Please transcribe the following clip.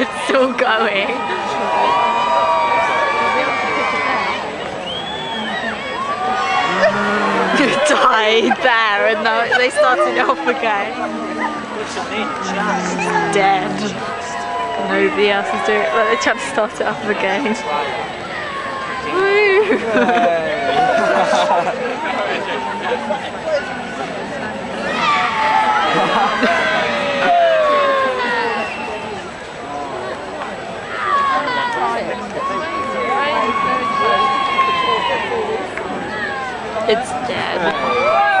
It's still going. died there and now they started off again. Dead. Nobody else is doing it, but they're trying to start it up again. It's dead.